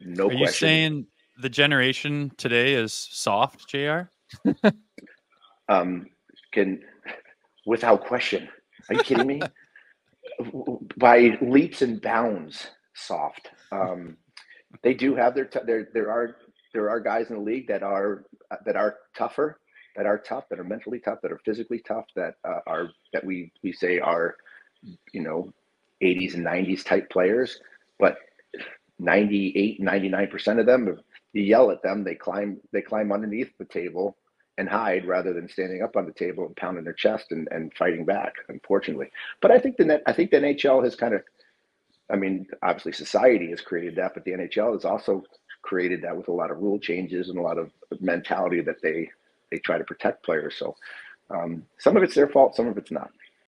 No Are question. you saying the generation today is soft, JR? um, can without question. Are you kidding me? By leaps and bounds, soft. Um, they do have their t- there. There are there are guys in the league that are that are tougher, that are tough, that are mentally tough, that are physically tough, that uh, are that we we say are, you know, 80s and 90s type players. But 98, 99 percent of them, you yell at them, they climb they climb underneath the table and hide rather than standing up on the table and pounding their chest and, and fighting back, unfortunately. But I think the net, I think the NHL has kind of, I mean, obviously society has created that, but the NHL has also created that with a lot of rule changes and a lot of mentality that they they try to protect players. So um, some of it's their fault, some of it's not.